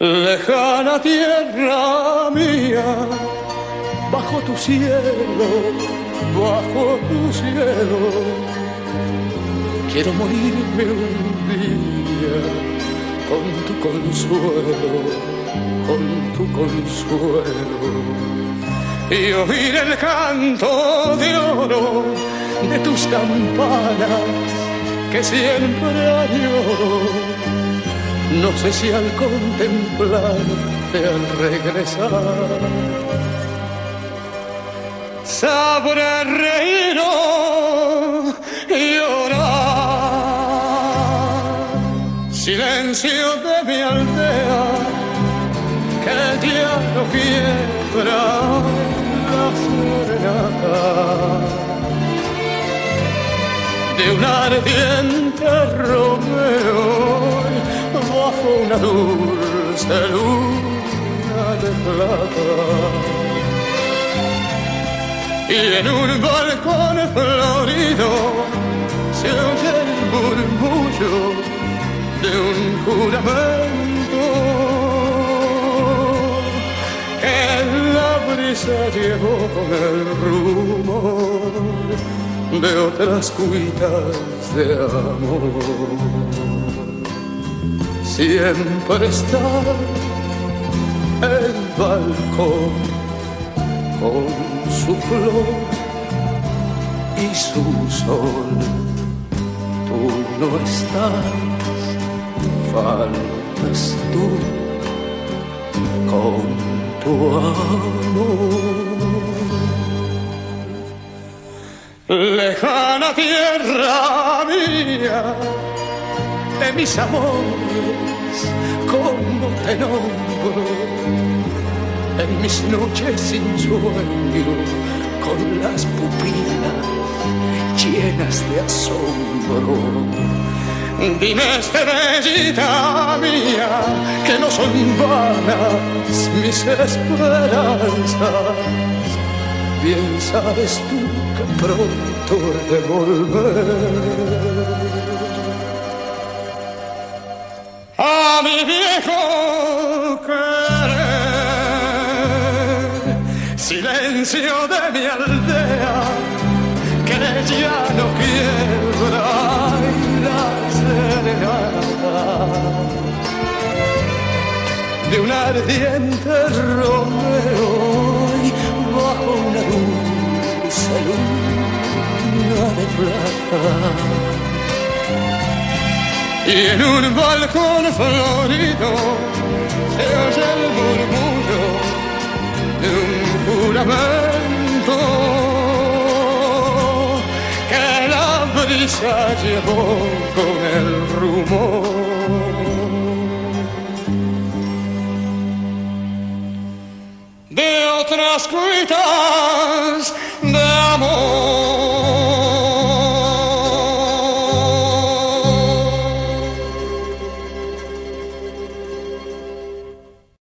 Lejana tierra mía, bajo tu cielo, bajo tu cielo, quiero morirme un día con tu consuelo, con tu consuelo, y oír el canto de oro de tus campanas que siempre añoro no sé si al contemplarte al regresar sabré reír o llorar. Silencio de mi aldea que ya no quiebra la serenata de un ardiente Romeo bajo una dulce luna de plata. Y en un balcón florido se oye el murmullo de un juramento que la brisa llevó con el rumor de otras cuitas de amor siempre está el balcón con su flor y su sol. Tú no estás, faltas tú con tu amor. Lejana tierra mía de mis amores, como te nombro, en mis noches sin sueño, con las pupilas llenas de asombro. Dime, estrellita mía, que no son vanas mis esperanzas. Bien sabes tú que pronto he de volver. Mi viejo querer. Silencio de mi aldea, que ya no quiebra la serenata de un ardiente Romeo bajo una dulce luna de plata y en un balcón florido se oye el murmullo de un juramento que la brisa llevó con el rumor de otras cuitas